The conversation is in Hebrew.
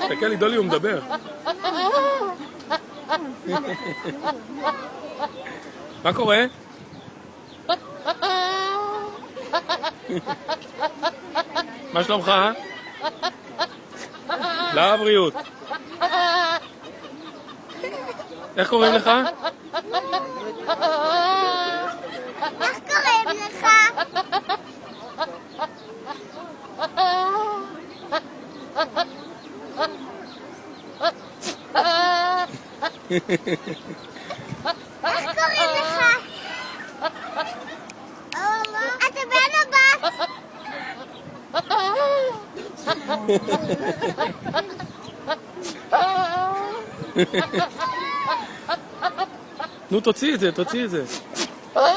תסתכל לי, דולי, הוא מדבר. מה קורה? מה שלומך? לבריאות. Echt kom in de gang? Echt kom in de gang. Echt kom in de gang. Ha ha ha. נו, תוציא את זה, תוציא את זה. אה